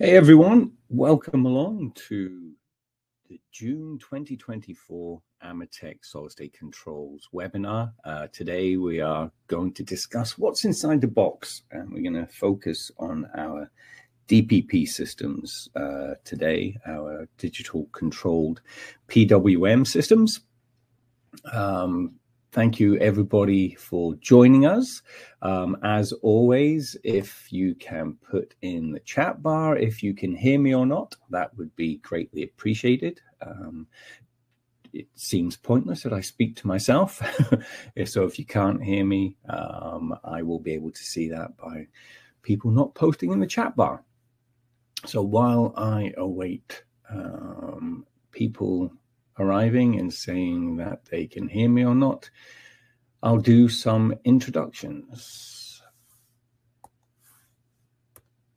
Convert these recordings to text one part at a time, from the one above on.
Hey everyone, welcome along to the June 2024 AMETEK Solid State Controls webinar. Uh, today we are going to discuss what's inside the box and we're going to focus on our DPP systems uh, today, our digital controlled PWM systems. Um, Thank you, everybody, for joining us. Um, as always, if you can put in the chat bar if you can hear me or not, that would be greatly appreciated. Um, it seems pointless that I speak to myself. so if you can't hear me, um, I will be able to see that by people not posting in the chat bar. So while I await um, people arriving and saying that they can hear me or not, I'll do some introductions.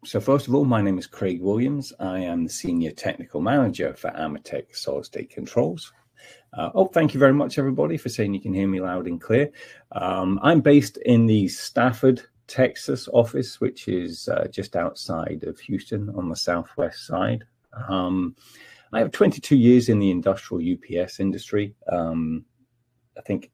So first of all, my name is Craig Williams. I am the Senior Technical Manager for AMETEK Solid State Controls. Uh, oh, thank you very much, everybody, for saying you can hear me loud and clear. Um, I'm based in the Stafford, Texas office, which is uh, just outside of Houston on the southwest side. Um, I have 22 years in the industrial UPS industry. Um, I think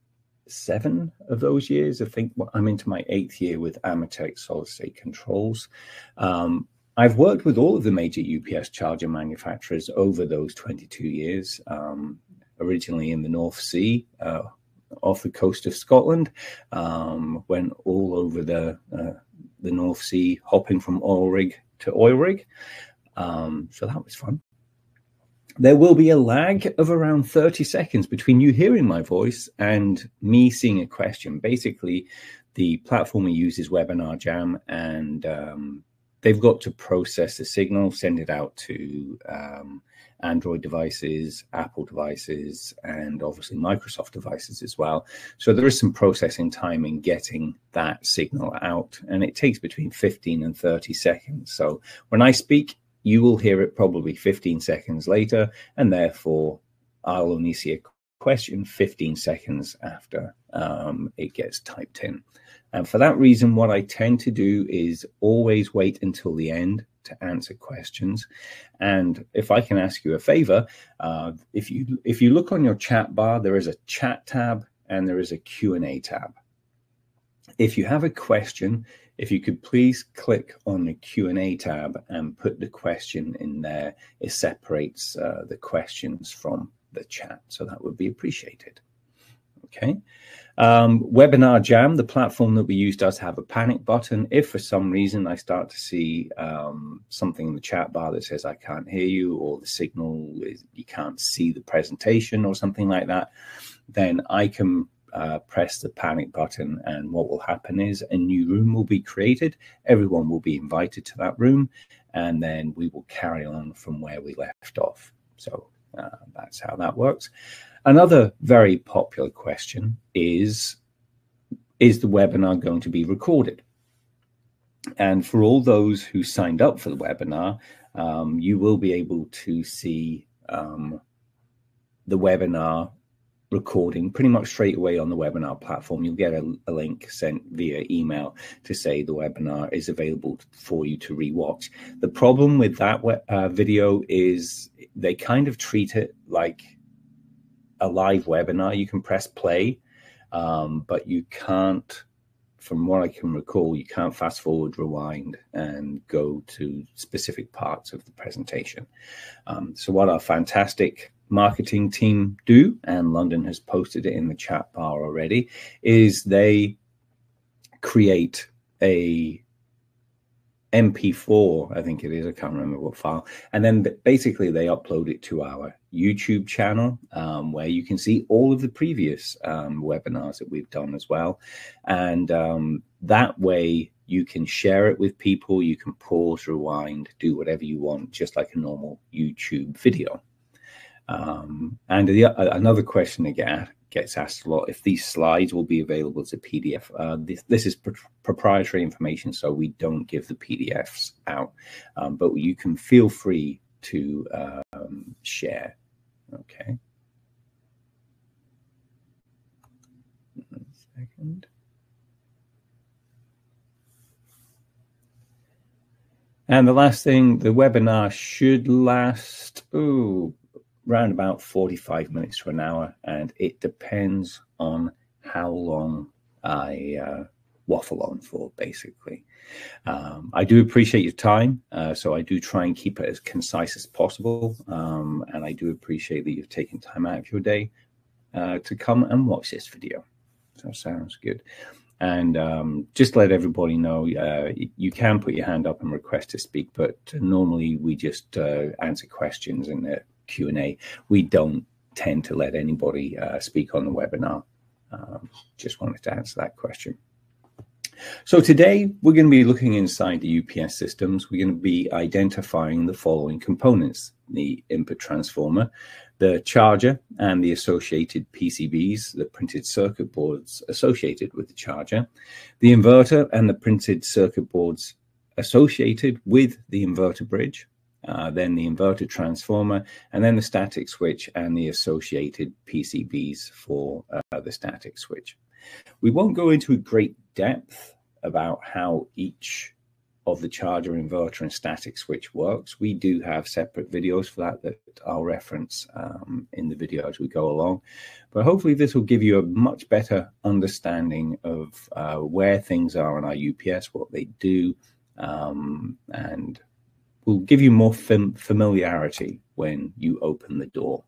seven of those years. I think I'm into my eighth year with AMETEK Solid State Controls. Um, I've worked with all of the major UPS charger manufacturers over those 22 years. Um, originally in the North Sea, uh, off the coast of Scotland, um, went all over the uh, the North Sea, hopping from oil rig to oil rig. Um, so that was fun there will be a lag of around 30 seconds between you hearing my voice and me seeing a question. Basically, the platform we use is Webinar Jam, and um, they've got to process the signal, send it out to um, Android devices, Apple devices, and obviously Microsoft devices as well. So there is some processing time in getting that signal out, and it takes between 15 and 30 seconds. So when I speak, you will hear it probably 15 seconds later, and therefore I'll only see a question 15 seconds after um, it gets typed in. And for that reason, what I tend to do is always wait until the end to answer questions. And if I can ask you a favor, uh, if you if you look on your chat bar, there is a chat tab and there is a Q&A tab. If you have a question, if you could please click on the Q&A tab and put the question in there, it separates uh, the questions from the chat. So that would be appreciated. Okay. Um, Webinar Jam, the platform that we use, does have a panic button. If for some reason I start to see um, something in the chat bar that says I can't hear you, or the signal is you can't see the presentation, or something like that, then I can uh, press the panic button, and what will happen is a new room will be created. Everyone will be invited to that room, and then we will carry on from where we left off. So uh, that's how that works. Another very popular question is Is the webinar going to be recorded? And for all those who signed up for the webinar, um, you will be able to see um, the webinar recording pretty much straight away on the webinar platform. You'll get a, a, link sent via email to say the webinar is available for you to rewatch. The problem with that uh, video is they kind of treat it like a live webinar. You can press play, um, but you can't. From what I can recall, you can't fast forward, rewind, and go to specific parts of the presentation. Um, so, what our fantastic marketing team do, and London has posted it in the chat bar already, is they create a MP4, I think it is, I can't remember what file, and then basically they upload it to our YouTube channel um, where you can see all of the previous um, webinars that we've done as well. And um, that way you can share it with people, you can pause, rewind, do whatever you want, just like a normal YouTube video. Um, and the, uh, another question again gets asked a lot if these slides will be available as a PDF. Uh, this, this, is pr proprietary information, so we don't give the PDFs out, um, but you can feel free to um, share. Okay. And the last thing, the webinar should last, ooh, around about 45 minutes to an hour, and it depends on how long I uh, waffle on for, basically. Um, I do appreciate your time, uh, so I do try and keep it as concise as possible, um, and I do appreciate that you've taken time out of your day uh, to come and watch this video. So sounds good. And um, just let everybody know uh, you can put your hand up and request to speak, but normally we just uh, answer questions and A. We don't tend to let anybody uh, speak on the webinar. Um, just wanted to answer that question. So today we're going to be looking inside the UPS systems. We're going to be identifying the following components, the input transformer, the charger and the associated PCBs, the printed circuit boards associated with the charger, the inverter and the printed circuit boards associated with the inverter bridge, uh, then the inverter transformer, and then the static switch and the associated PCBs for uh, the static switch. We won't go into great depth about how each of the charger inverter and static switch works. We do have separate videos for that that I'll reference um, in the video as we go along. But hopefully this will give you a much better understanding of uh, where things are on our UPS, what they do, um, and will give you more fam familiarity when you open the door.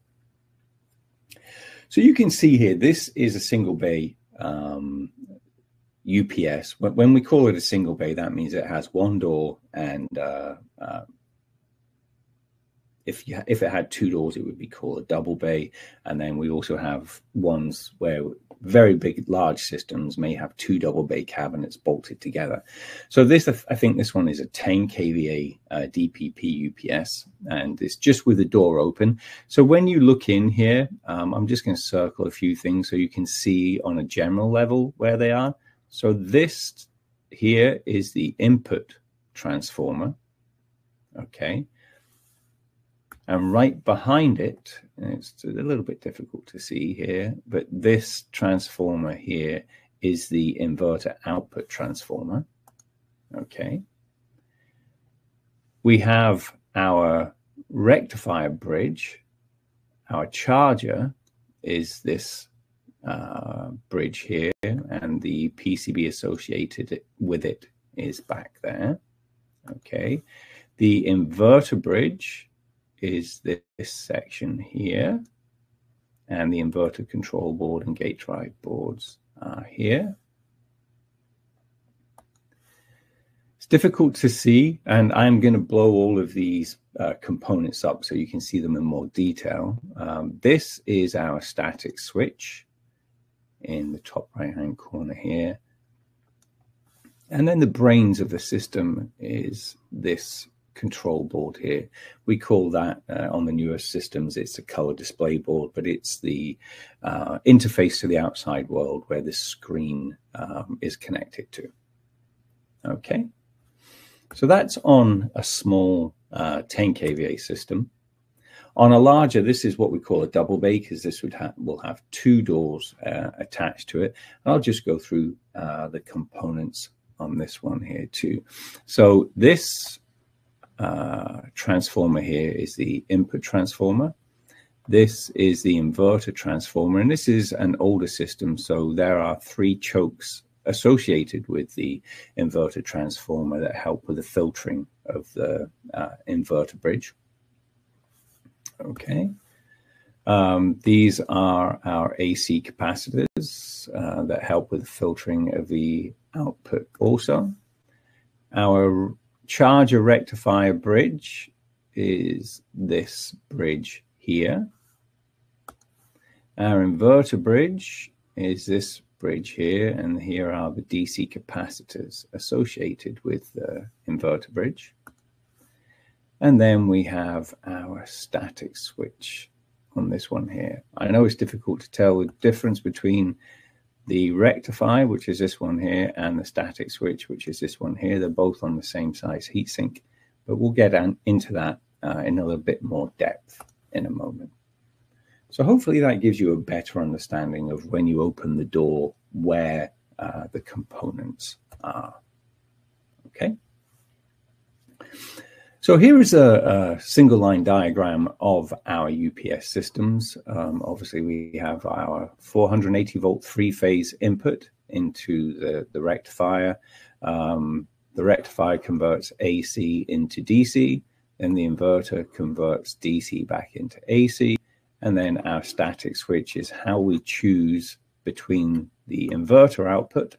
So you can see here, this is a single bay um, UPS. When we call it a single bay, that means it has one door, and uh, uh, if you if it had two doors, it would be called a double bay. And then we also have ones where very big, large systems may have two double bay cabinets bolted together. So this, I think, this one is a 10 kVA uh, DPP UPS, and it's just with the door open. So when you look in here, um, I'm just going to circle a few things so you can see on a general level where they are. So this here is the input transformer. Okay. And right behind it, it's a little bit difficult to see here, but this transformer here is the inverter output transformer. Okay. We have our rectifier bridge. Our charger is this uh, bridge here, and the PCB associated with it is back there. Okay, the inverter bridge is this, this section here, and the inverter control board and gate drive boards are here. It's difficult to see, and I'm going to blow all of these uh, components up so you can see them in more detail. Um, this is our static switch in the top right hand corner here. And then the brains of the system is this control board here. We call that uh, on the newest systems, it's a color display board, but it's the uh, interface to the outside world where the screen um, is connected to. Okay, so that's on a small uh, 10 kVA system. On a larger, this is what we call a double bay because this would have will have two doors uh, attached to it. And I'll just go through uh, the components on this one here too. So this uh, transformer here is the input transformer. This is the inverter transformer, and this is an older system. So there are three chokes associated with the inverter transformer that help with the filtering of the uh, inverter bridge. Okay. Um, these are our AC capacitors uh, that help with filtering of the output also. Our charger rectifier bridge is this bridge here. Our inverter bridge is this bridge here, and here are the DC capacitors associated with the inverter bridge. And then we have our static switch on this one here. I know it's difficult to tell the difference between the rectifier, which is this one here, and the static switch, which is this one here. They're both on the same size heatsink, but we'll get into that uh, in a little bit more depth in a moment. So hopefully that gives you a better understanding of when you open the door, where uh, the components are. Okay. So here is a, a, single line diagram of our UPS systems. Um, obviously, we have our 480 volt three phase input into the, the rectifier. Um, the rectifier converts AC into DC, then the inverter converts DC back into AC, and then our static switch is how we choose between the inverter output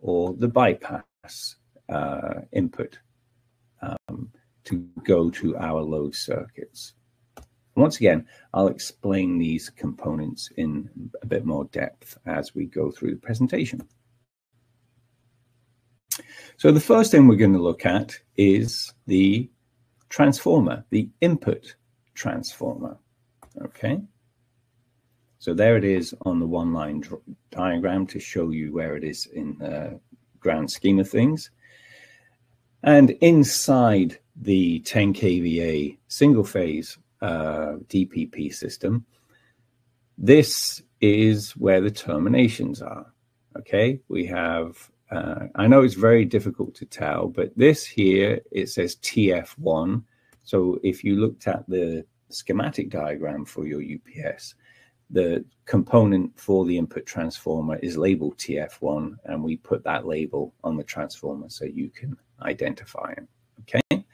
or the bypass uh, input. Um, to go to our load circuits. Once again, I'll explain these components in a bit more depth as we go through the presentation. So the first thing we're going to look at is the transformer, the input transformer. Okay. So there it is on the one line diagram to show you where it is in the grand scheme of things. And inside the 10 kVA single phase uh, DPP system, this is where the terminations are. Okay, we have, uh, I know it's very difficult to tell, but this here, it says TF1. So if you looked at the schematic diagram for your UPS, the component for the input transformer is labeled TF1, and we put that label on the transformer so you can identify it. Okay.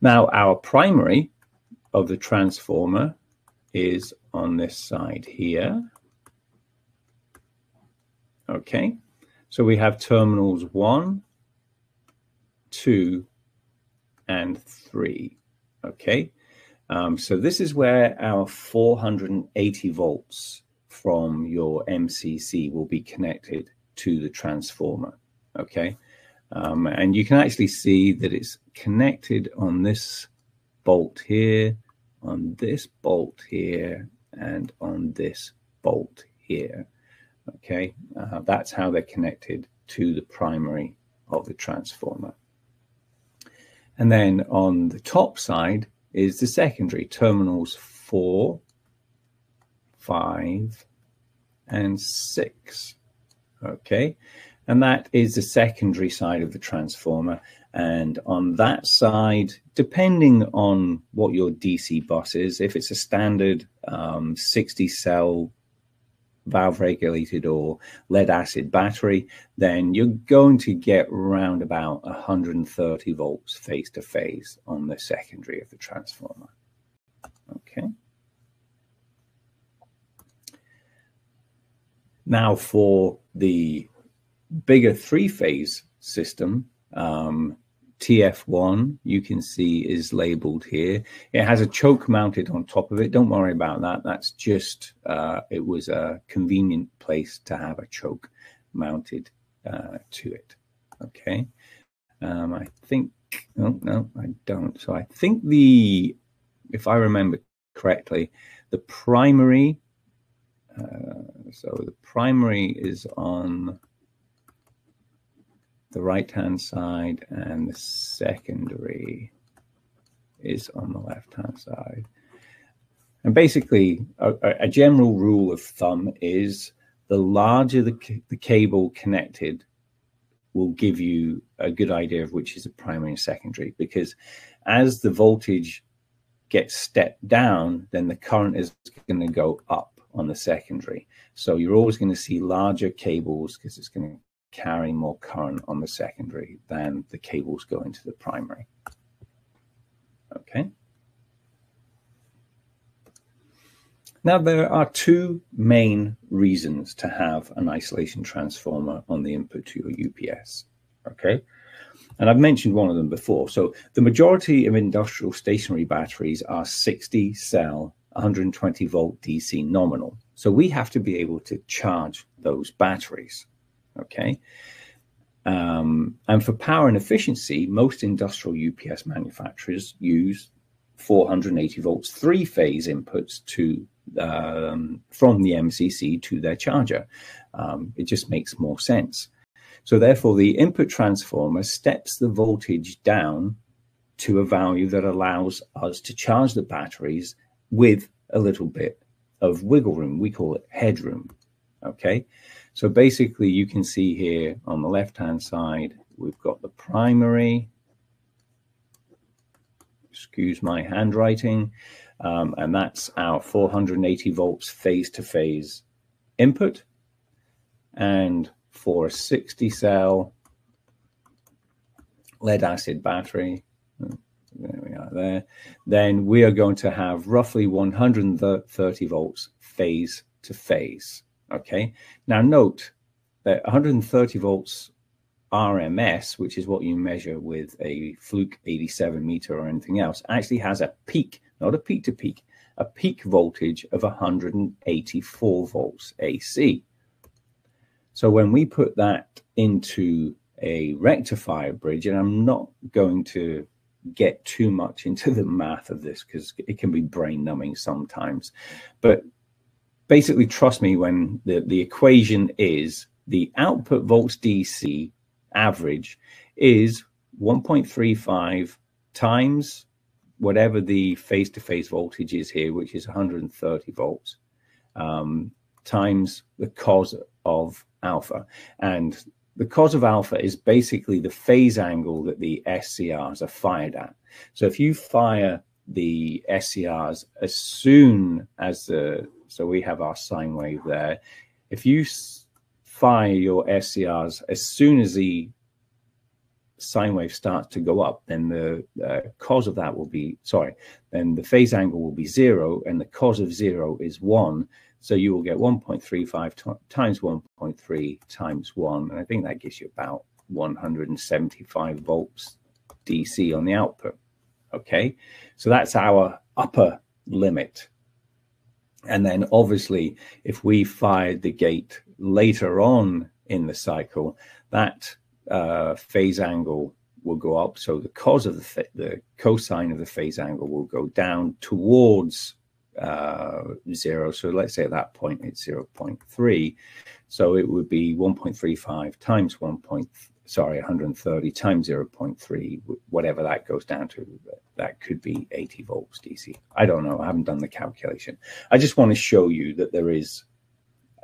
Now our primary of the transformer is on this side here. Okay. So we have terminals one, two, and three. Okay. Um, so this is where our 480 volts from your MCC will be connected to the transformer. Okay. Um, and you can actually see that it's connected on this bolt here, on this bolt here, and on this bolt here. Okay, uh, that's how they're connected to the primary of the transformer. And then on the top side is the secondary terminals four, five, and six. Okay, and that is the secondary side of the transformer. And on that side, depending on what your DC bus is, if it's a standard um, 60 cell valve regulated or lead acid battery, then you're going to get around about 130 volts phase to phase on the secondary of the transformer. Okay. Now for the bigger three phase system, um, TF1, you can see is labeled here. It has a choke mounted on top of it. Don't worry about that. That's just, uh, it was a convenient place to have a choke mounted uh, to it. Okay. Um, I think, oh, no, I don't. So I think the, if I remember correctly, the primary, uh, so the primary is on the right hand side and the secondary is on the left hand side. And basically, a, a, general rule of thumb is the larger the, the cable connected will give you a good idea of which is a primary and secondary because as the voltage gets stepped down, then the current is going to go up on the secondary. So you're always going to see larger cables because it's going to carry more current on the secondary than the cables going to the primary. Okay. Now, there are two main reasons to have an isolation transformer on the input to your UPS. Okay. And I've mentioned one of them before. So the majority of industrial stationary batteries are 60 cell, 120 volt DC nominal. So we have to be able to charge those batteries. Okay. Um, and for power and efficiency, most industrial UPS manufacturers use 480 volts three phase inputs to um, from the MCC to their charger. Um, it just makes more sense. So therefore, the input transformer steps the voltage down to a value that allows us to charge the batteries with a little bit of wiggle room. We call it headroom. Okay. So basically you can see here on the left-hand side, we've got the primary excuse my handwriting, um, and that's our 480 volts phase to phase input. And for a 60 cell lead acid battery, there we are there, then we are going to have roughly 130 volts phase to phase. Okay. Now note that 130 volts RMS, which is what you measure with a Fluke 87 meter or anything else, actually has a peak, not a peak to peak, a peak voltage of 184 volts AC. So when we put that into a rectifier bridge, and I'm not going to get too much into the math of this because it can be brain numbing sometimes, but basically trust me when the, the equation is the output volts DC average is 1.35 times whatever the phase-to-phase voltage is here, which is 130 volts, um, times the cos of alpha. And the cos of alpha is basically the phase angle that the SCRs are fired at. So if you fire the SCRs as soon as the, so we have our sine wave there. If you fire your SCRs as soon as the sine wave starts to go up, then the uh, cos of that will be, sorry, then the phase angle will be zero and the cos of zero is one. So you will get 1.35 times 1.3 times one. And I think that gives you about 175 volts DC on the output. Okay. So that's our upper limit. And then obviously, if we fired the gate later on in the cycle, that uh, phase angle will go up. So the cos of the, the cosine of the phase angle will go down towards uh, zero. So let's say at that point it's 0.3. So it would be 1.35 times 1. Point, sorry, 130 times 0.3, whatever that goes down to. That could be 80 volts DC. I don't know. I haven't done the calculation. I just want to show you that there is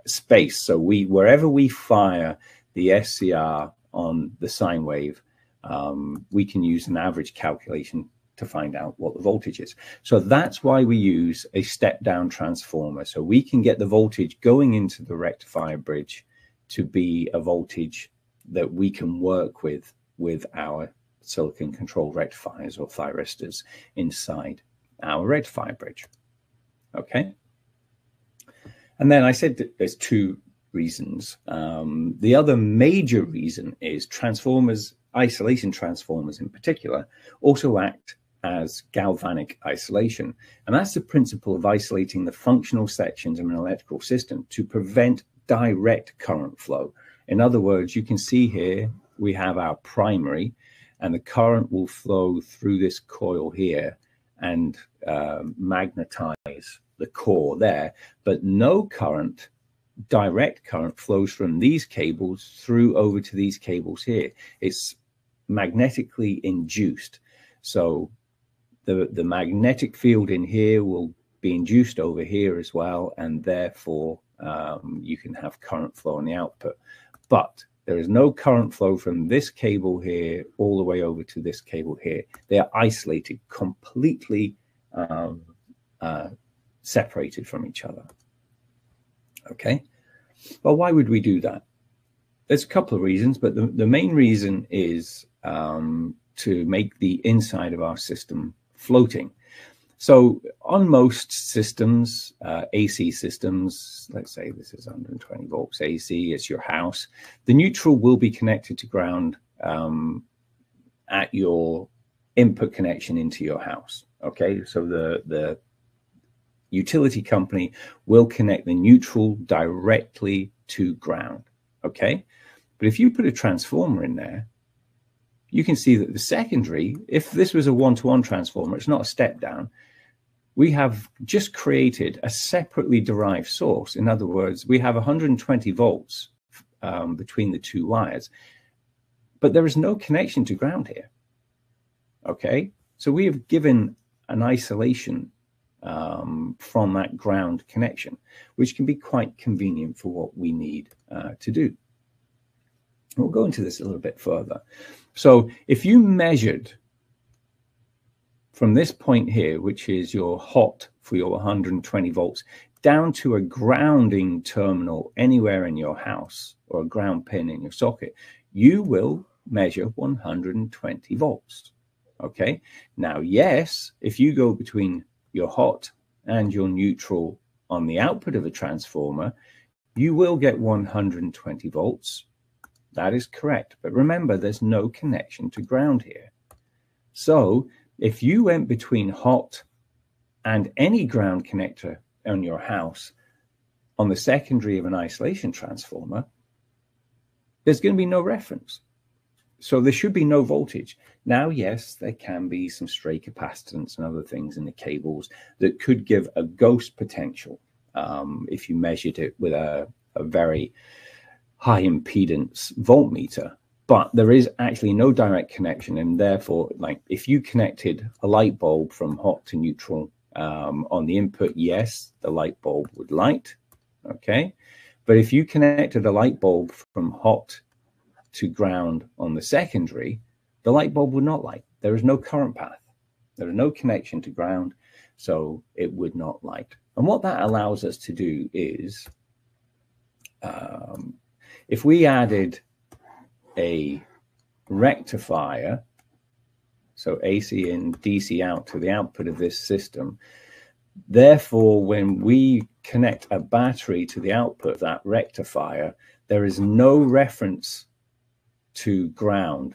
space. So we wherever we fire the SCR on the sine wave, um, we can use an average calculation to find out what the voltage is. So that's why we use a step down transformer. So we can get the voltage going into the rectifier bridge to be a voltage that we can work with with our silicon controlled rectifiers or thyristors inside our rectifier bridge. Okay. And then I said there's two reasons. Um, the other major reason is transformers, isolation transformers in particular, also act as galvanic isolation. And that's the principle of isolating the functional sections of an electrical system to prevent direct current flow. In other words, you can see here we have our primary, and the current will flow through this coil here and uh, magnetize the core there, but no current direct current flows from these cables through over to these cables here. It's magnetically induced. So the, the magnetic field in here will be induced over here as well, and therefore um, you can have current flow on the output. But there is no current flow from this cable here all the way over to this cable here. They are isolated, completely um, uh, separated from each other. Okay. Well, why would we do that? There's a couple of reasons, but the, the main reason is um, to make the inside of our system floating. So on most systems, uh, AC systems, let's say this is 120 volts AC, it's your house, the neutral will be connected to ground um, at your input connection into your house. Okay, so the, the utility company will connect the neutral directly to ground. Okay. But if you put a transformer in there, you can see that the secondary, if this was a one to one transformer, it's not a step down. We have just created a separately derived source. In other words, we have 120 volts um, between the two wires, but there is no connection to ground here. Okay. So we have given an isolation um, from that ground connection, which can be quite convenient for what we need uh, to do. We'll go into this a little bit further. So if you measured from this point here, which is your hot for your 120 volts, down to a grounding terminal anywhere in your house or a ground pin in your socket, you will measure 120 volts. Okay. Now, yes, if you go between your hot and your neutral on the output of a transformer, you will get 120 volts. That is correct. But remember, there's no connection to ground here. So if you went between hot and any ground connector on your house on the secondary of an isolation transformer, there's going to be no reference. So there should be no voltage. Now, yes, there can be some stray capacitance and other things in the cables that could give a ghost potential um, if you measured it with a, a very high impedance voltmeter but there is actually no direct connection and therefore like if you connected a light bulb from hot to neutral um, on the input yes the light bulb would light okay? But if you connected a light bulb from hot to ground on the secondary the light bulb would not light. There is no current path. There is no connection to ground so it would not light. And what that allows us to do is um, if we added a rectifier, so AC in, DC out to the output of this system. Therefore, when we connect a battery to the output of that rectifier, there is no reference to ground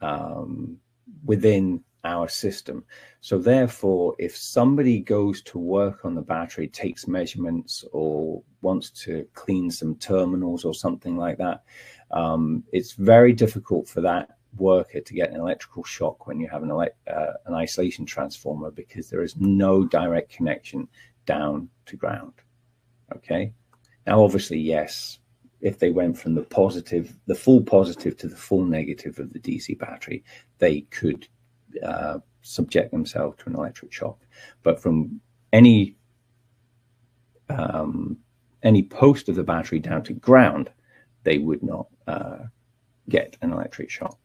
um, within our system. So therefore, if somebody goes to work on the battery, takes measurements or wants to clean some terminals or something like that, um, it's very difficult for that worker to get an electrical shock when you have an, uh, an isolation transformer because there is no direct connection down to ground. Okay. Now, obviously, yes, if they went from the positive, the full positive to the full negative of the DC battery, they could uh, subject themselves to an electric shock. But from any um, any post of the battery down to ground, they would not uh, get an electric shock.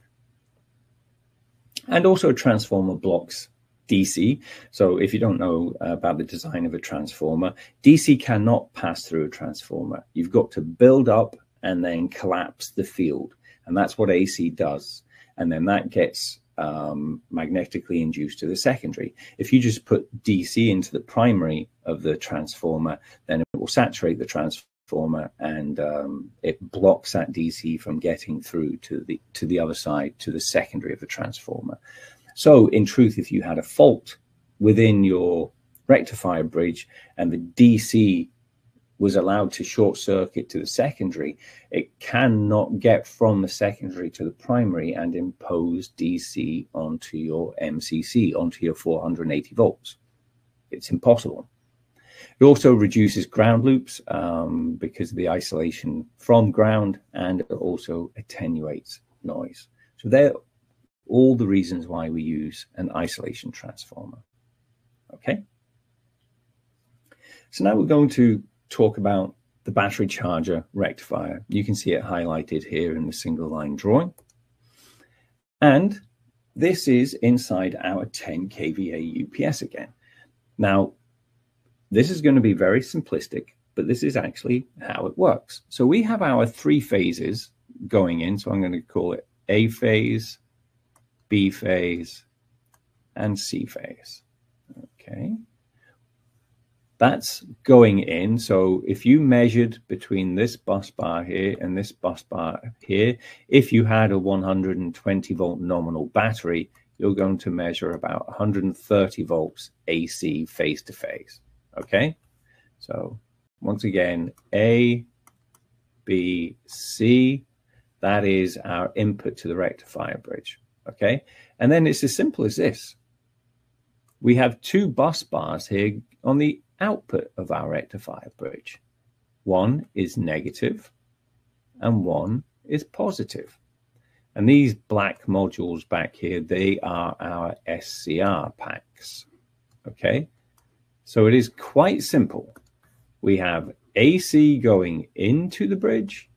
And also a transformer blocks DC. So if you don't know about the design of a transformer, DC cannot pass through a transformer. You've got to build up and then collapse the field. And that's what AC does. And then that gets um, magnetically induced to the secondary. If you just put DC into the primary of the transformer, then it will saturate the transformer and um, it blocks that DC from getting through to the to the other side to the secondary of the transformer. So in truth, if you had a fault within your rectifier bridge and the DC was allowed to short circuit to the secondary, it cannot get from the secondary to the primary and impose DC onto your MCC, onto your 480 volts. It's impossible. It also reduces ground loops um, because of the isolation from ground and it also attenuates noise. So they're all the reasons why we use an isolation transformer. Okay. So now we're going to talk about the battery charger rectifier. You can see it highlighted here in the single line drawing. And this is inside our 10 kVA UPS again. Now, this is going to be very simplistic, but this is actually how it works. So we have our three phases going in. So I'm going to call it A phase, B phase, and C phase. Okay. That's going in. So if you measured between this bus bar here and this bus bar here, if you had a 120 volt nominal battery, you're going to measure about 130 volts AC phase to phase. Okay, so once again, A, B, C, that is our input to the rectifier bridge. Okay, and then it's as simple as this. We have two bus bars here on the output of our rectifier bridge. One is negative and one is positive. And these black modules back here, they are our SCR packs. Okay. So it is quite simple. We have AC going into the bridge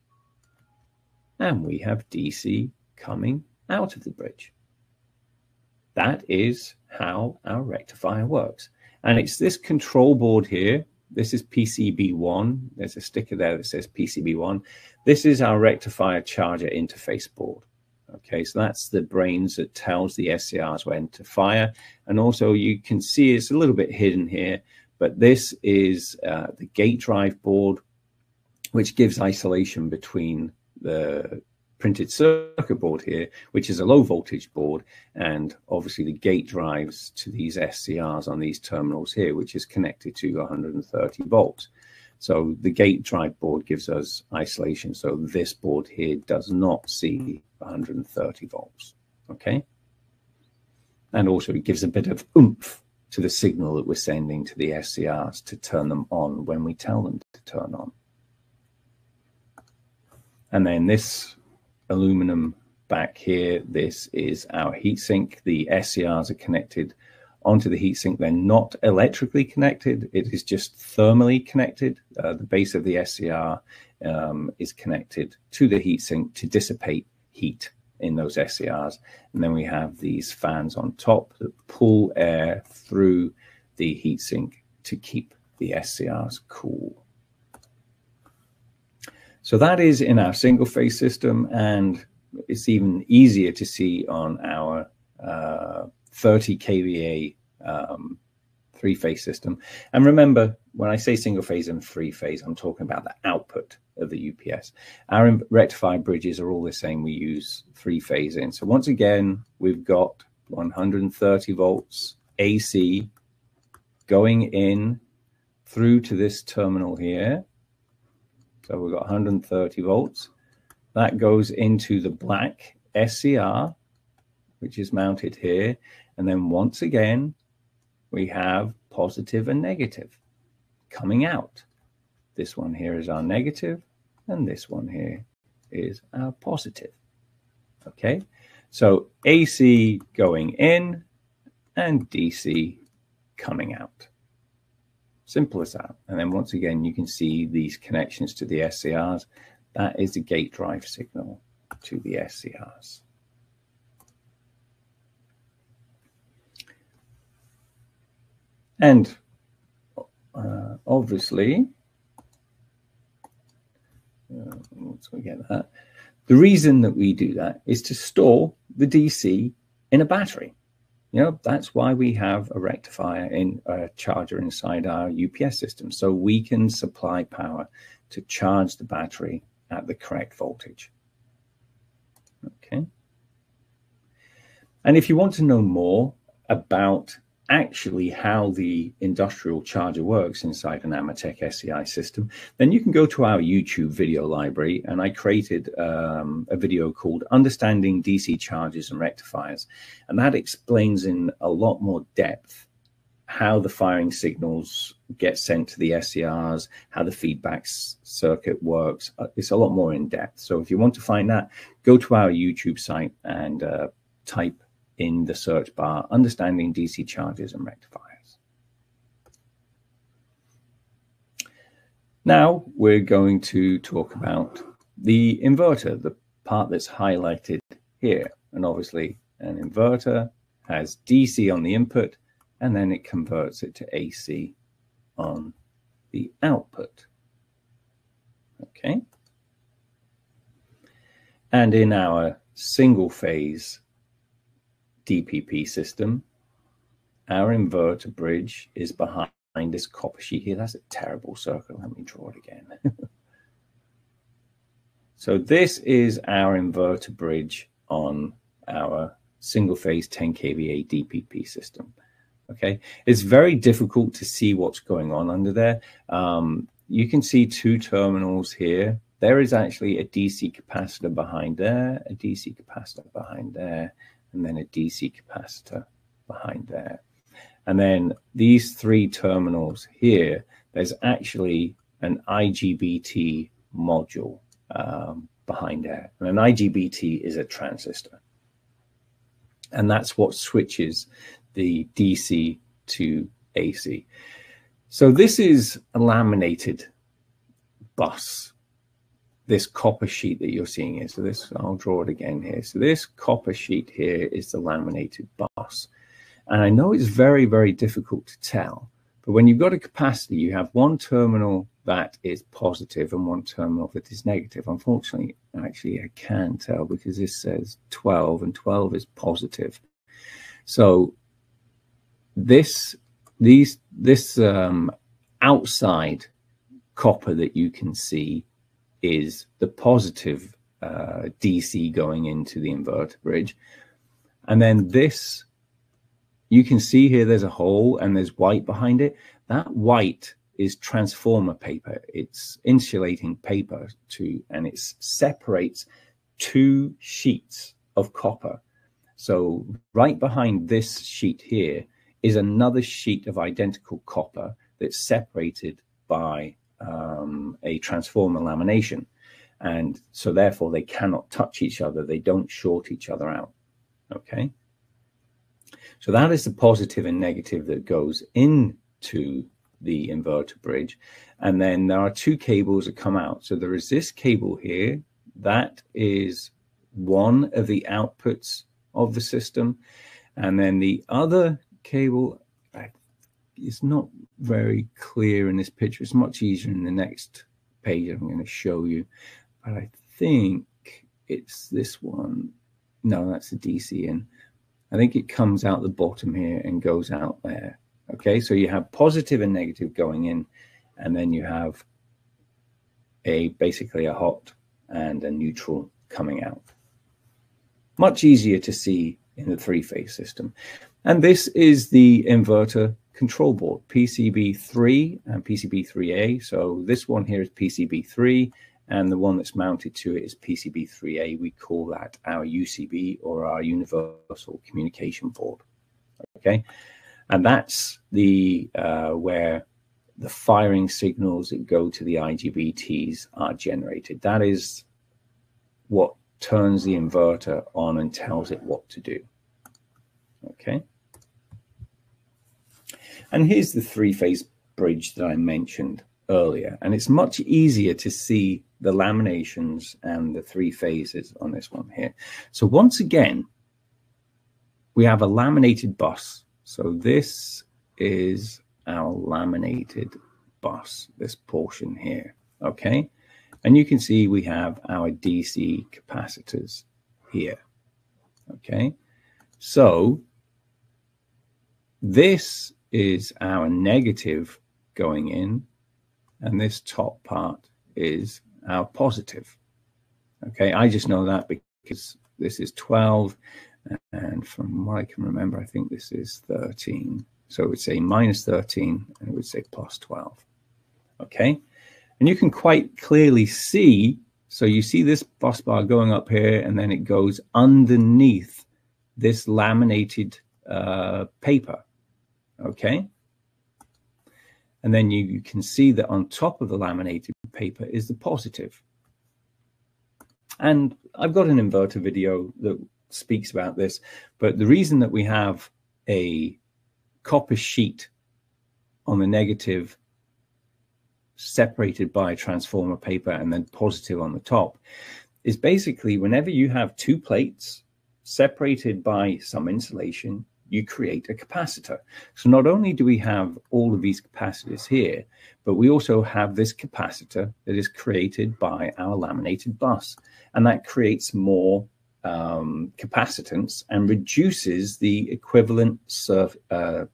and we have DC coming out of the bridge. that is how our rectifier works. And it's this control board here. This is PCB1. There's a sticker there that says PCB1. This is our rectifier charger interface board. Okay, so that's the brains that tells the SCRs when to fire. And also you can see it's a little bit hidden here, but this is uh, the gate drive board, which gives isolation between the printed circuit board here, which is a low voltage board, and obviously the gate drives to these SCRs on these terminals here, which is connected to 130 volts. So the gate drive board gives us isolation. So this board here does not see 130 volts. Okay. And also it gives a bit of oomph to the signal that we're sending to the SCRs to turn them on when we tell them to turn on. And then this aluminum back here, this is our heatsink. The SCRs are connected onto the heatsink. They're not electrically connected. It is just thermally connected. Uh, the base of the SCR um, is connected to the heatsink to dissipate heat in those SCRs. And then we have these fans on top that pull air through the heatsink to keep the SCRs cool. So that is in our single phase system, and it's even easier to see on our uh, 30 kVA um, three phase system. And remember, when I say single phase and three phase, I'm talking about the output of the UPS. Our rectifier bridges are all the same. We use three phase in. So once again, we've got 130 volts AC going in through to this terminal here. So we've got 130 volts. That goes into the black SCR, which is mounted here. And then once again, we have positive and negative coming out. This one here is our negative, and this one here is our positive. Okay, so AC going in and DC coming out. Simple as that. And then once again, you can see these connections to the SCRs. That is the gate drive signal to the SCRs. And uh, obviously, uh, let's get that. The reason that we do that is to store the DC in a battery. You know, that's why we have a rectifier in a charger inside our UPS system. So we can supply power to charge the battery at the correct voltage. Okay. And if you want to know more about actually how the industrial charger works inside an Ametek SCI system, then you can go to our YouTube video library. And I created um, a video called Understanding DC Chargers and Rectifiers. And that explains in a lot more depth how the firing signals get sent to the SCRs, how the feedback circuit works. Uh, it's a lot more in depth. So if you want to find that, go to our YouTube site and uh, type in the search bar, understanding DC chargers and rectifiers. Now we're going to talk about the inverter, the part that's highlighted here. And obviously an inverter has DC on the input and then it converts it to AC on the output. Okay. And in our single phase DPP system. Our inverter bridge is behind this copper sheet here. That's a terrible circle. Let me draw it again. so this is our inverter bridge on our single phase 10 kVA DPP system. Okay, it's very difficult to see what's going on under there. Um, you can see two terminals here. There is actually a DC capacitor behind there, a DC capacitor behind there, and then a DC capacitor behind there. And then these three terminals here, there's actually an IGBT module um, behind there. And an IGBT is a transistor. And that's what switches the DC to AC. So this is a laminated bus this copper sheet that you're seeing here. So this, I'll draw it again here. So this copper sheet here is the laminated bus. And I know it's very, very difficult to tell, but when you've got a capacitor, you have one terminal that is positive and one terminal that is negative. Unfortunately, actually, I can tell because this says 12 and 12 is positive. So this, these, this um, outside copper that you can see is the positive uh, DC going into the inverter bridge. And then this you can see here there's a hole and there's white behind it. That white is transformer paper. It's insulating paper to, and it separates two sheets of copper. So right behind this sheet here is another sheet of identical copper that's separated by um, a transformer lamination. And so therefore they cannot touch each other. They don't short each other out. Okay. So that is the positive and negative that goes into the inverter bridge. And then there are two cables that come out. So there is this cable here. That is one of the outputs of the system. And then the other cable is not very clear in this picture. It's much easier in the next page I'm going to show you. But I think it's this one. No, that's the DC in. I think it comes out the bottom here and goes out there. Okay, so you have positive and negative going in, and then you have a basically a hot and a neutral coming out. Much easier to see in the three-phase system. And this is the inverter control board, PCB3 and PCB3A. So this one here is PCB3, and the one that's mounted to it is PCB3A. We call that our UCB or our Universal Communication Board. Okay, and that's the uh, where the firing signals that go to the IGBTs are generated. That is what turns the inverter on and tells it what to do. Okay. And here's the three-phase bridge that I mentioned earlier. And it's much easier to see the laminations and the three phases on this one here. So once again, we have a laminated bus. So this is our laminated bus, this portion here, okay? And you can see we have our DC capacitors here, okay? So this is our negative going in, and this top part is our positive. Okay, I just know that because this is 12, and from what I can remember, I think this is 13. So it would say minus 13, and it would say plus 12. Okay, and you can quite clearly see, so you see this bus bar going up here, and then it goes underneath this laminated uh, paper. Okay, and then you, you can see that on top of the laminated paper is the positive. And I've got an inverter video that speaks about this, but the reason that we have a copper sheet on the negative separated by transformer paper and then positive on the top is basically whenever you have two plates separated by some insulation, you create a capacitor. So not only do we have all of these capacitors here, but we also have this capacitor that is created by our laminated bus. And that creates more um, capacitance and reduces the equivalent surf, uh,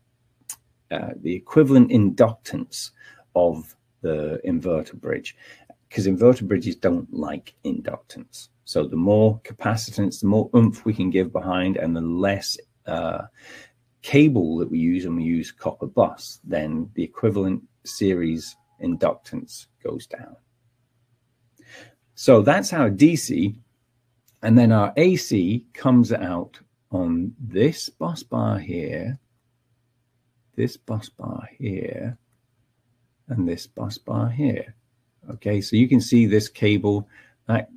uh, the equivalent inductance of the inverter bridge because inverter bridges don't like inductance. So the more capacitance, the more oomph we can give behind and the less uh, cable that we use and we use copper bus, then the equivalent series inductance goes down. So that's our DC. And then our AC comes out on this bus bar here, this bus bar here, and this bus bar here. Okay, so you can see this cable that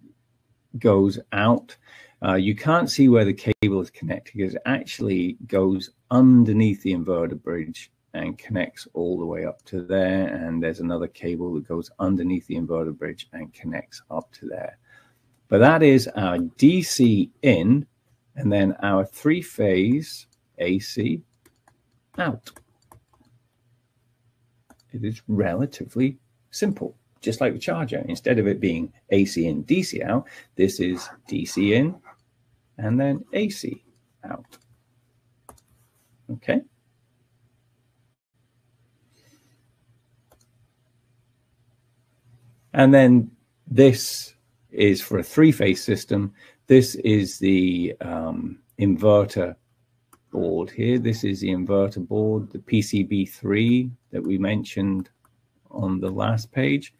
goes out uh, you can't see where the cable is connected because it actually goes underneath the inverter bridge and connects all the way up to there. And there's another cable that goes underneath the inverter bridge and connects up to there. But that is our DC in and then our three phase AC out. It is relatively simple, just like the charger. Instead of it being AC in, DC out, this is DC in and then AC out. Okay. And then this is for a three-phase system. This is the um, inverter board here. This is the inverter board, the PCB3 that we mentioned on the last page.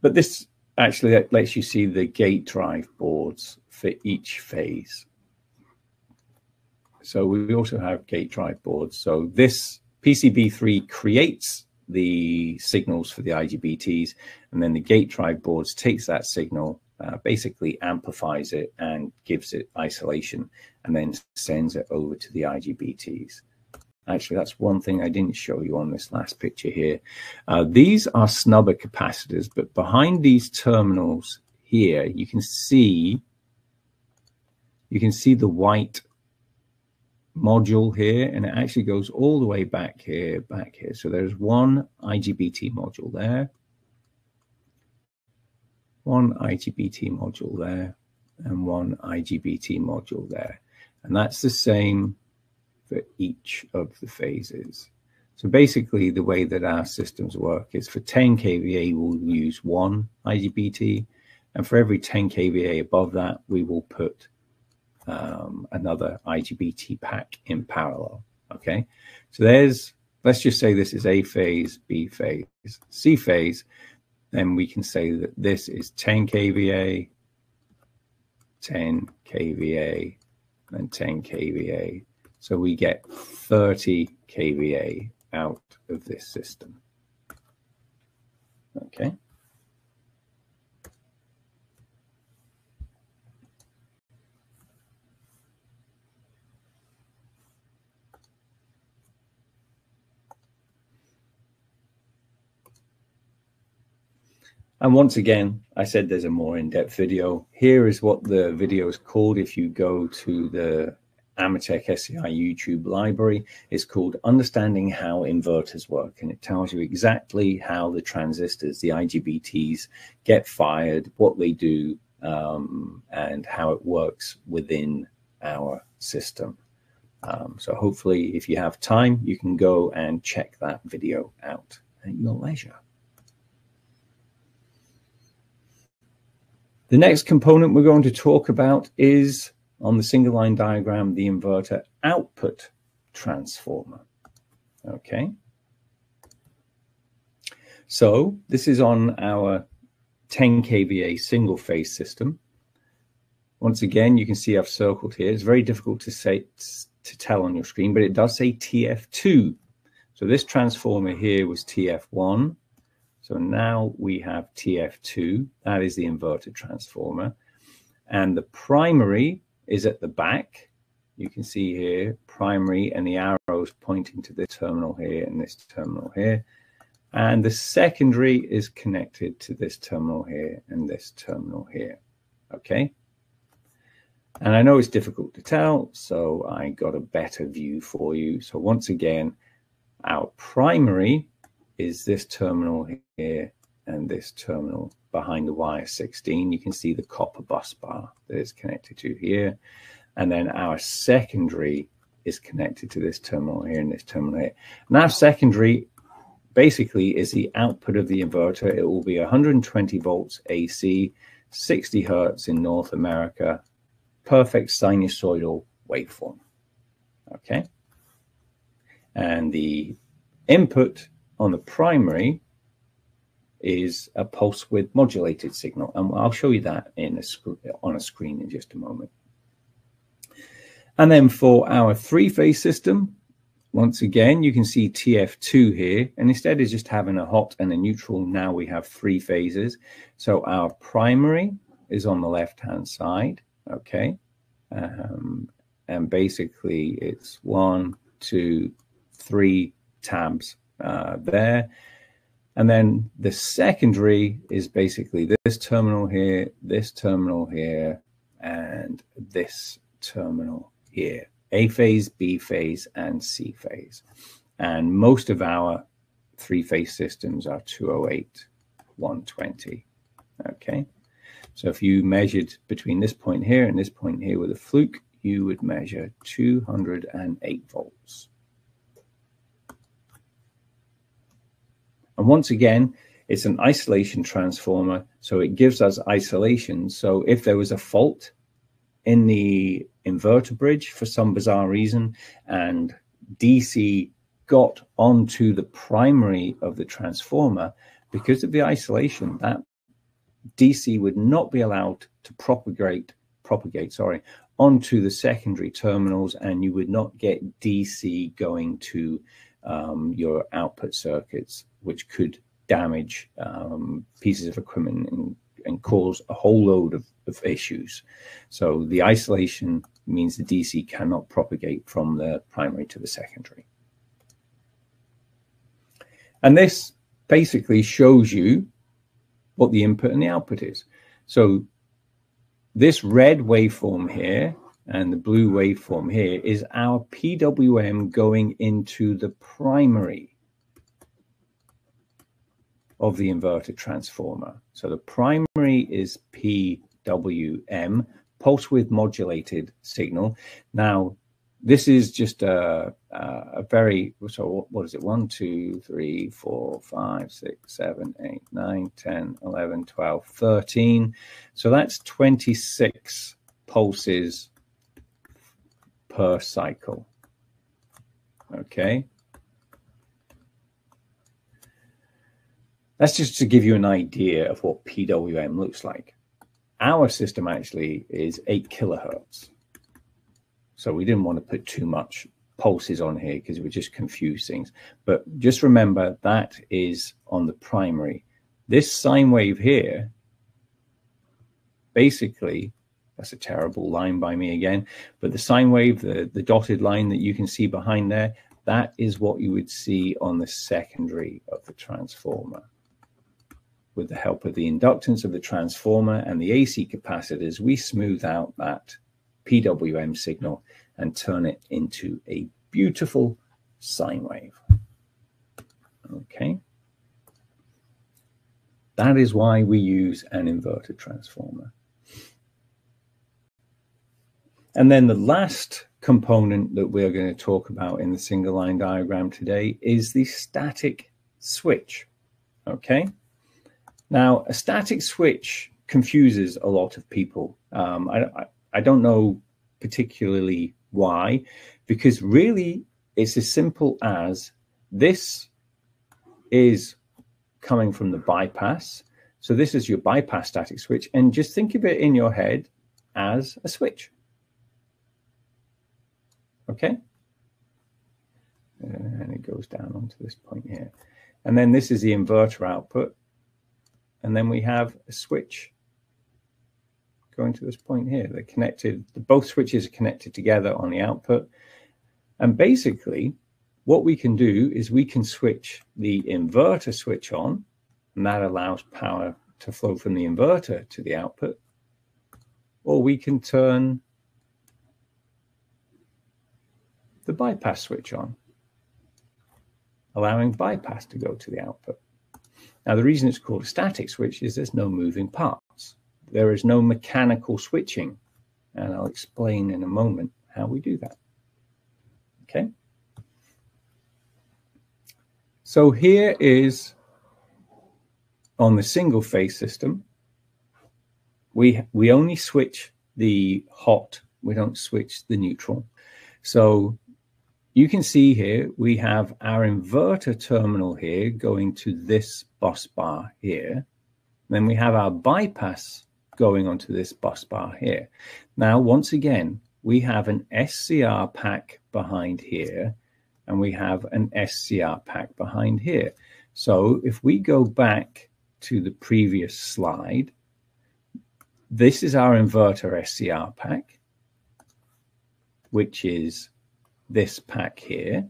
But this actually that lets you see the gate drive boards for each phase. So we also have gate drive boards. So this PCB3 creates the signals for the IGBTs, and then the gate drive boards takes that signal, uh, basically amplifies it and gives it isolation, and then sends it over to the IGBTs. Actually, that's one thing I didn't show you on this last picture here. Uh, these are snubber capacitors, but behind these terminals here, you can see you can see the white module here, and it actually goes all the way back here, back here. So there's one IGBT module there, one IGBT module there, and one IGBT module there. And that's the same for each of the phases. So basically, the way that our systems work is for 10 kVA, we'll use one IGBT, and for every 10 kVA above that, we will put um, another IGBT pack in parallel. Okay, so there's, let's just say this is A phase, B phase, C phase. Then we can say that this is 10 kVA, 10 kVA, and 10 kVA. So we get 30 kVA out of this system. Okay. And once again, I said there's a more in-depth video. Here is what the video is called if you go to the Ametek SCI YouTube library. It's called Understanding How Inverters Work, and it tells you exactly how the transistors, the IGBTs, get fired, what they do, um, and how it works within our system. Um, so hopefully, if you have time, you can go and check that video out at your leisure. The next component we're going to talk about is on the single line diagram, the inverter output transformer. Okay. So this is on our 10 kVA single phase system. Once again, you can see I've circled here. It's very difficult to say to tell on your screen, but it does say TF2. So this transformer here was TF1 so now we have TF2, that is the inverter transformer. And the primary is at the back. You can see here, primary and the arrows pointing to this terminal here and this terminal here. And the secondary is connected to this terminal here and this terminal here. Okay. And I know it's difficult to tell, so I got a better view for you. So once again, our primary is this terminal here and this terminal behind the wire 16. You can see the copper bus bar that it's connected to here. And then our secondary is connected to this terminal here and this terminal here. Now secondary basically is the output of the inverter. It will be 120 volts AC, 60 hertz in North America, perfect sinusoidal waveform. Okay. And the input on the primary is a pulse width modulated signal. And I'll show you that in a on a screen in just a moment. And then for our three-phase system, once again, you can see TF2 here. And instead of just having a hot and a neutral, now we have three phases. So our primary is on the left-hand side, okay? Um, and basically it's one, two, three tabs uh, there. And then the secondary is basically this terminal here, this terminal here, and this terminal here. A phase, B phase, and C phase. And most of our three phase systems are 208, 120. Okay. So if you measured between this point here and this point here with a fluke, you would measure 208 volts. And once again, it's an isolation transformer, so it gives us isolation. So if there was a fault in the inverter bridge for some bizarre reason and DC got onto the primary of the transformer, because of the isolation, that DC would not be allowed to propagate propagate sorry onto the secondary terminals and you would not get DC going to um, your output circuits, which could damage um, pieces of equipment and, and, cause a whole load of, of issues. So the isolation means the DC cannot propagate from the primary to the secondary. And this basically shows you what the input and the output is. So this red waveform here and the blue waveform here is our PWM going into the primary of the inverter transformer. So the primary is PWM, pulse width modulated signal. Now, this is just a, a very, so what is it? 1, 2, 3, 4, 5, 6, 7, 8, 9, 10, 11, 12, 13. So that's 26 pulses per cycle. Okay. That's just to give you an idea of what PWM looks like. Our system actually is 8 kilohertz. So we didn't want to put too much pulses on here because it would just confuse things. But just remember that is on the primary. This sine wave here, basically, that's a terrible line by me again, but the sine wave, the, the dotted line that you can see behind there, that is what you would see on the secondary of the transformer. With the help of the inductance of the transformer and the AC capacitors, we smooth out that PWM signal and turn it into a beautiful sine wave. Okay. That is why we use an inverter transformer. And then the last component that we're going to talk about in the single line diagram today is the static switch. Okay. Now, a static switch confuses a lot of people. Um, I, I, I don't know particularly why, because really it's as simple as this is coming from the bypass. So this is your bypass static switch. And just think of it in your head as a switch. Okay. Uh, and it goes down onto this point here. And then this is the inverter output. And then we have a switch going to this point here. They're connected, both switches are connected together on the output. And basically, what we can do is we can switch the inverter switch on, and that allows power to flow from the inverter to the output. Or we can turn the bypass switch on, allowing bypass to go to the output. Now, the reason it's called a static switch is there's no moving parts. There is no mechanical switching. And I'll explain in a moment how we do that. Okay. So here is on the single phase system, we, we only switch the hot, we don't switch the neutral. So you can see here, we have our inverter terminal here going to this bus bar here. Then we have our bypass going onto this bus bar here. Now, once again, we have an SCR pack behind here, and we have an SCR pack behind here. So if we go back to the previous slide, this is our inverter SCR pack, which is this pack here.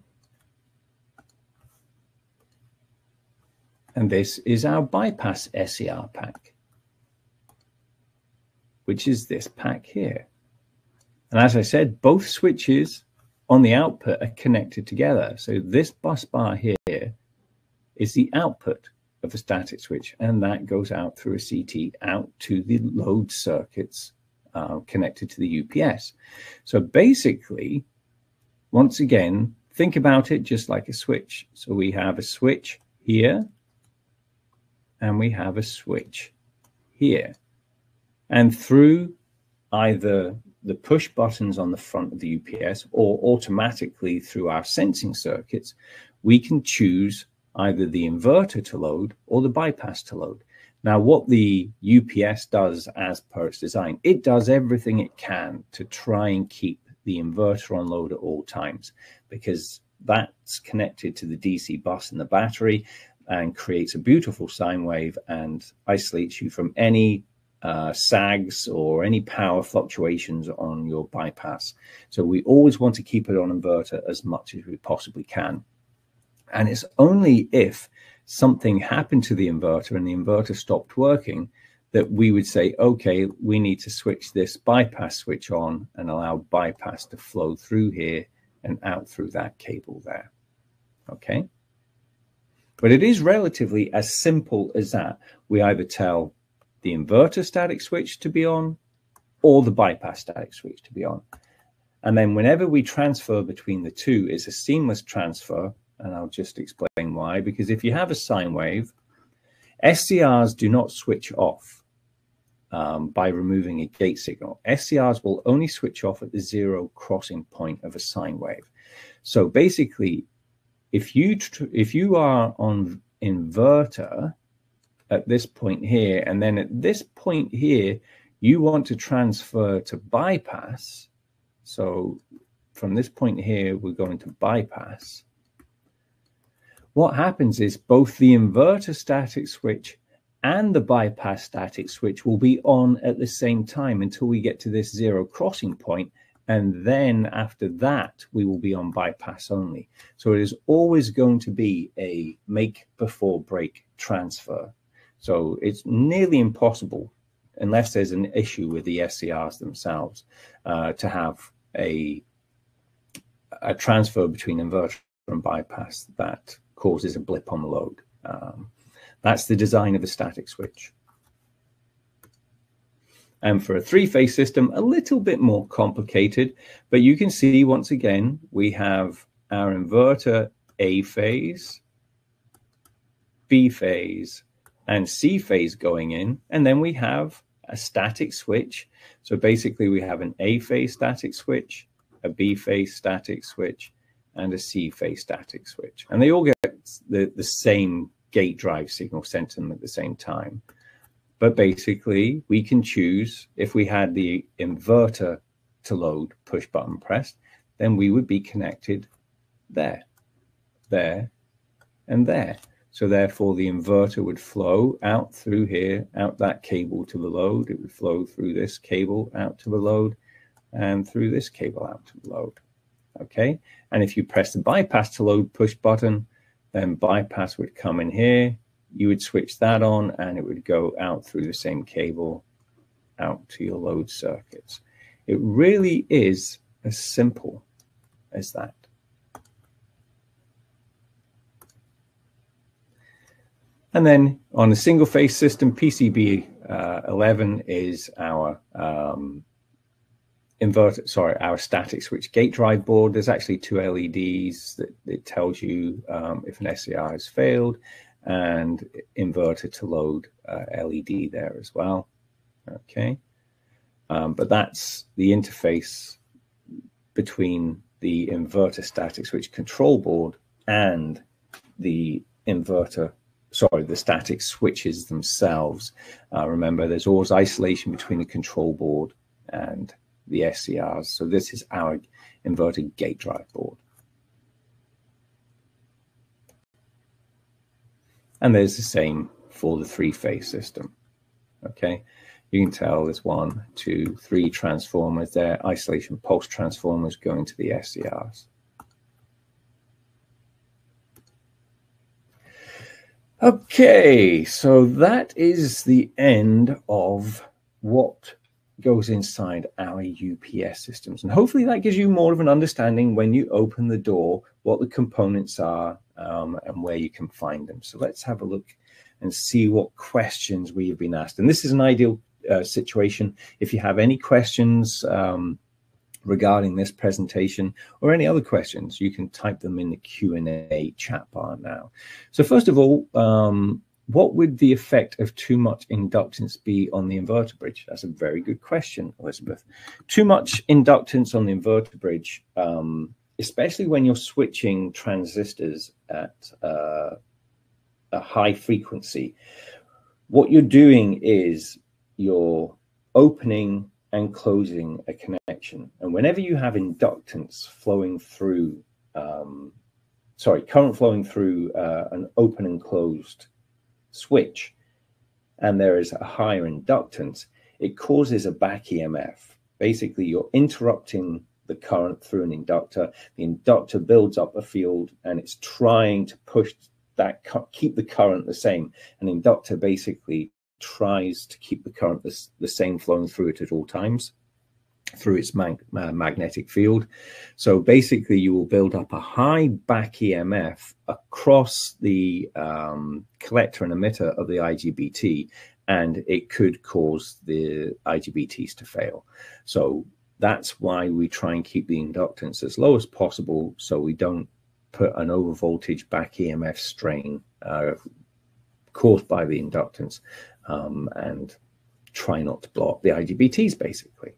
And this is our bypass SCR pack, which is this pack here. And as I said, both switches on the output are connected together. So this bus bar here is the output of a static switch, and that goes out through a CT out to the load circuits uh, connected to the UPS. So basically, once again, think about it just like a switch. So we have a switch here, and we have a switch here. And through either the push buttons on the front of the UPS or automatically through our sensing circuits, we can choose either the inverter to load or the bypass to load. Now, what the UPS does as per its design, it does everything it can to try and keep the inverter on load at all times because that's connected to the DC bus and the battery and creates a beautiful sine wave and isolates you from any uh, sags or any power fluctuations on your bypass. So we always want to keep it on inverter as much as we possibly can. And it's only if something happened to the inverter and the inverter stopped working that we would say, okay, we need to switch this bypass switch on and allow bypass to flow through here and out through that cable there. Okay. But it is relatively as simple as that. We either tell the inverter static switch to be on or the bypass static switch to be on. And then whenever we transfer between the two, it's a seamless transfer and I'll just explain why. Because if you have a sine wave, SCRs do not switch off um, by removing a gate signal. SCRs will only switch off at the zero crossing point of a sine wave. So basically, if you if you are on inverter at this point here, and then at this point here, you want to transfer to bypass. So from this point here, we're going to bypass what happens is both the inverter static switch and the bypass static switch will be on at the same time until we get to this zero crossing point and then after that we will be on bypass only so it is always going to be a make before break transfer so it's nearly impossible unless there's an issue with the scrs themselves uh, to have a a transfer between inverter and bypass that causes a blip on the load. Um, that's the design of a static switch. And for a three-phase system, a little bit more complicated, but you can see once again, we have our inverter A phase, B phase, and C phase going in, and then we have a static switch. So basically we have an A phase static switch, a B phase static switch, and a C phase static switch. And they all get the, the same gate drive signal sent to them at the same time. But basically, we can choose if we had the inverter to load push button pressed, then we would be connected there, there, and there. So therefore, the inverter would flow out through here, out that cable to the load. It would flow through this cable out to the load and through this cable out to the load. Okay. And if you press the bypass to load push button, then bypass would come in here. You would switch that on and it would go out through the same cable out to your load circuits. It really is as simple as that. And then on the single phase system, PCB uh, 11 is our um, inverter, sorry, our static switch gate drive board. There's actually two LEDs that it tells you um, if an SCR has failed and inverter to load uh, LED there as well. Okay. Um, but that's the interface between the inverter static switch control board and the inverter sorry, the static switches themselves. Uh, remember, there's always isolation between the control board and the SCRs. So this is our inverted gate drive board. And there's the same for the three-phase system. Okay, you can tell there's one, two, three transformers there, isolation pulse transformers going to the SCRs. Okay, so that is the end of what goes inside our UPS systems. And hopefully that gives you more of an understanding when you open the door, what the components are um, and where you can find them. So let's have a look and see what questions we have been asked. And this is an ideal uh, situation. If you have any questions um, regarding this presentation or any other questions, you can type them in the Q&A chat bar now. So first of all, um, what would the effect of too much inductance be on the inverter bridge? That's a very good question, Elizabeth. Too much inductance on the inverter bridge, um, especially when you're switching transistors at uh, a high frequency, what you're doing is you're opening and closing a connection. And whenever you have inductance flowing through, um, sorry, current flowing through uh, an open and closed switch, and there is a higher inductance, it causes a back EMF. Basically, you're interrupting the current through an inductor. The inductor builds up a field and it's trying to push that keep the current the same. An inductor basically tries to keep the current the, the same flowing through it at all times through its mag uh, magnetic field. So basically, you will build up a high back EMF across the um, collector and emitter of the IGBT, and it could cause the IGBTs to fail. So that's why we try and keep the inductance as low as possible so we don't put an overvoltage back EMF strain uh, caused by the inductance um, and try not to block the IGBTs basically.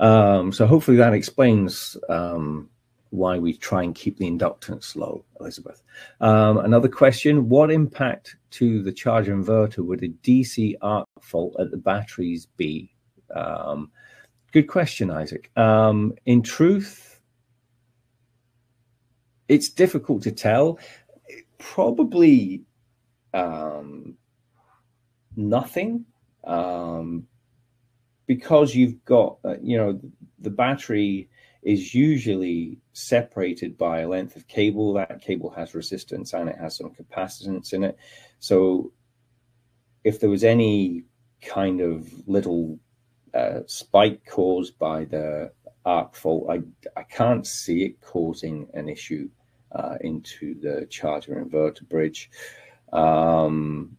Um, so hopefully that explains um, why we try and keep the inductance low, Elizabeth. Um, another question, what impact to the charge inverter would a DC arc fault at the batteries be? Um, good question, Isaac. Um, in truth, it's difficult to tell. Probably um, nothing, um, because you've got uh, you know the battery is usually separated by a length of cable. That cable has resistance and it has some capacitance in it. So if there was any kind of little uh, spike caused by the arc fault, I, I can't see it causing an issue uh, into the charger inverter bridge. Um,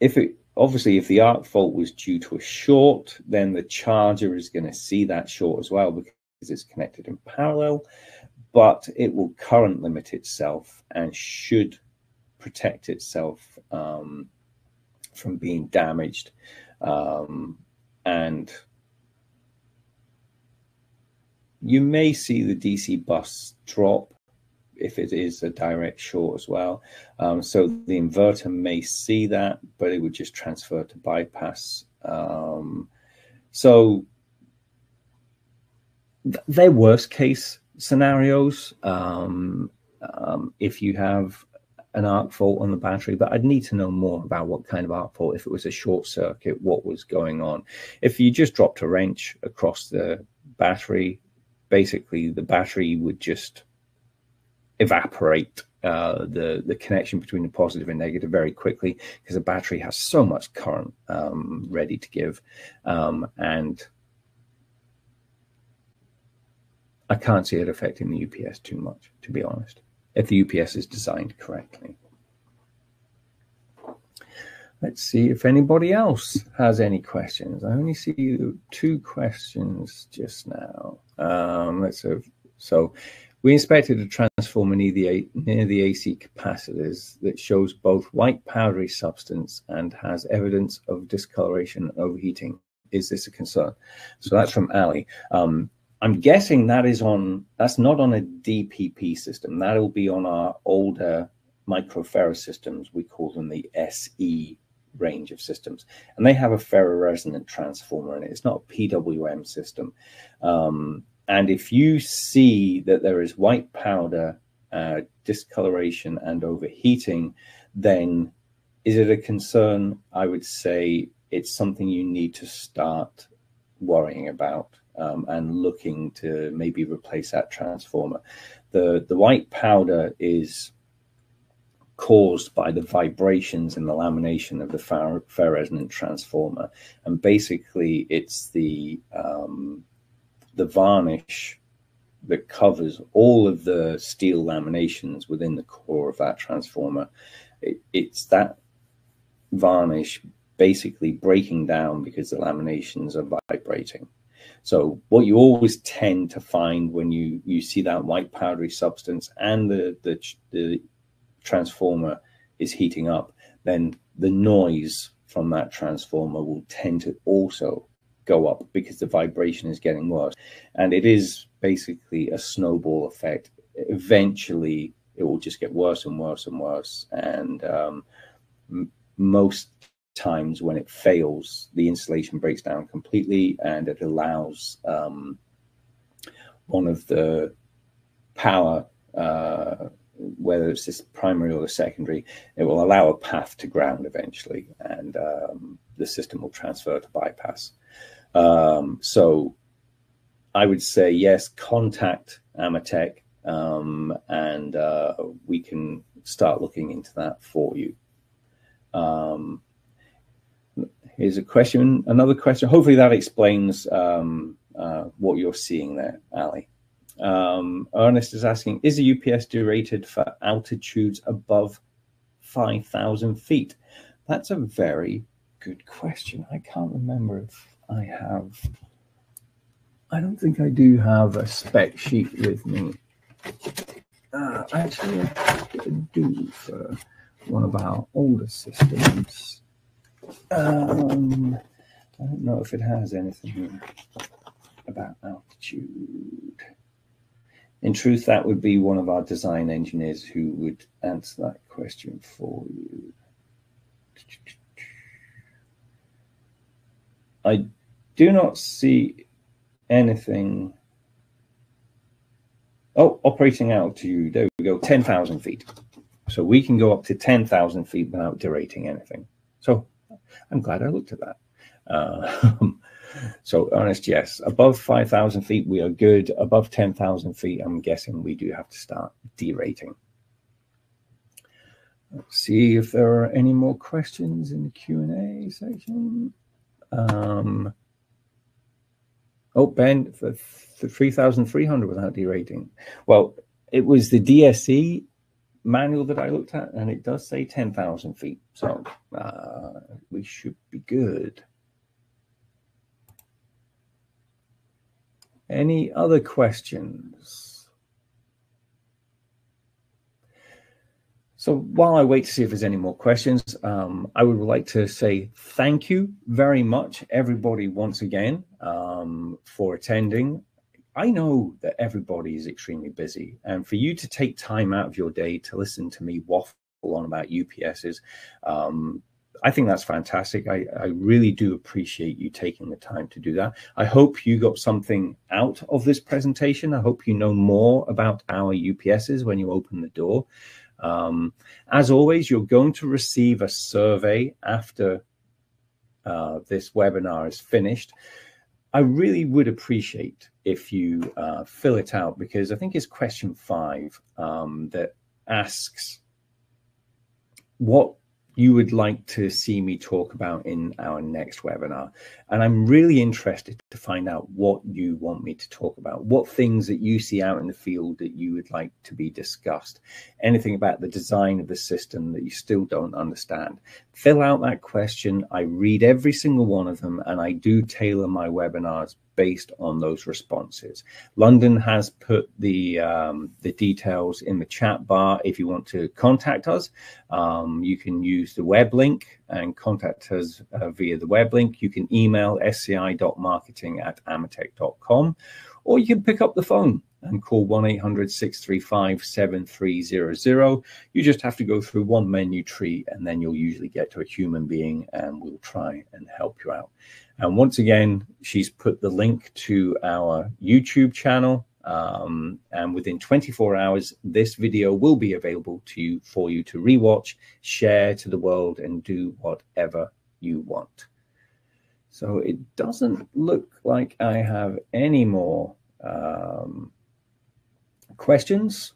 if it obviously if the arc fault was due to a short, then the charger is going to see that short as well because it's connected in parallel. But it will current limit itself and should protect itself um, from being damaged. Um, and you may see the DC bus drop if it is a direct short as well. Um, so the inverter may see that, but it would just transfer to bypass. Um, so th they're worst case scenarios um, um, if you have an arc fault on the battery, but I'd need to know more about what kind of arc fault, if it was a short circuit, what was going on. If you just dropped a wrench across the battery, basically the battery would just evaporate uh, the the connection between the positive and negative very quickly because the battery has so much current um, ready to give, um, and I can't see it affecting the UPS too much, to be honest, if the UPS is designed correctly. Let's see if anybody else has any questions. I only see two questions just now. Um, let's have, so we inspected a transformer near the, near the AC capacitors that shows both white powdery substance and has evidence of discoloration and overheating. Is this a concern? So that's from Ali. Um, I'm guessing that is on, that's not on a DPP system. That'll be on our older microfarad systems. We call them the SE range of systems. And they have a ferroresonant transformer in it. It's not a PWM system. Um, and if you see that there is white powder, uh, discoloration, and overheating, then is it a concern? I would say it's something you need to start worrying about um, and looking to maybe replace that transformer. The, the white powder is caused by the vibrations in the lamination of the ferroresonant transformer. And basically, it's the um, the varnish that covers all of the steel laminations within the core of that transformer. It, it's that varnish basically breaking down because the laminations are vibrating. So what you always tend to find when you you see that white powdery substance and the the, the transformer is heating up, then the noise from that transformer will tend to also go up because the vibration is getting worse. And it is basically a snowball effect. Eventually, it will just get worse and worse and worse. And um, m- most times when it fails, the insulation breaks down completely and it allows um, one of the power uh, whether it's this primary or the secondary, it will allow a path to ground eventually, and um, the system will transfer to bypass. Um, so I would say yes, contact Ametek, um, and uh, we can start looking into that for you. Um, here's a question, another question. Hopefully that explains um, uh, what you're seeing there, Ali. Um, Ernest is asking, is the UPS derated for altitudes above 5,000 feet? That's a very good question. I can't remember if I have. I don't think I do have a spec sheet with me. Uh, actually, I do for one of our older systems. Um, I don't know if it has anything about altitude. In truth, that would be one of our design engineers who would answer that question for you. I do not see anything. Oh, operating altitude. There we go, 10,000 feet. So we can go up to 10,000 feet without derating anything. So I'm glad I looked at that. Uh, So, Ernest, yes, above 5,000 feet, we are good. Above 10,000 feet, I'm guessing we do have to start derating. Let's see if there are any more questions in the Q&A section. Um, oh, Ben, for, for 3,300 without derating. Well, it was the DSE manual that I looked at, and it does say 10,000 feet. So uh, we should be good. Any other questions? So while I wait to see if there's any more questions, um, I would like to say thank you very much, everybody, once again, um, for attending. I know that everybody is extremely busy, and for you to take time out of your day to listen to me waffle on about UPSs, um, I think that's fantastic. I, I really do appreciate you taking the time to do that. I hope you got something out of this presentation. I hope you know more about our UPSs when you open the door. Um, as always, you're going to receive a survey after uh, this webinar is finished. I really would appreciate if you uh, fill it out because I think it's question five um, that asks what you would like to see me talk about in our next webinar. And I'm really interested to find out what you want me to talk about, what things that you see out in the field that you would like to be discussed, anything about the design of the system that you still don't understand. Fill out that question. I read every single one of them and I do tailor my webinars based on those responses. London has put the um, the details in the chat bar. If you want to contact us, um, you can use the web link and contact us uh, via the web link. You can email sci.marketing at ametek.com, or you can pick up the phone and call 1-800-635-7300. You just have to go through one menu tree and then you'll usually get to a human being and we'll try and help you out. And once again, she's put the link to our YouTube channel. Um, and within 24 hours, this video will be available to you for you to rewatch, share to the world, and do whatever you want. So it doesn't look like I have any more um, questions.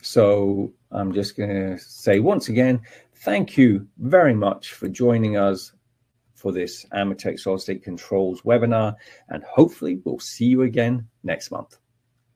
So I'm just going to say once again, thank you very much for joining us for this Ametek Solid State Controls webinar, and hopefully we'll see you again next month.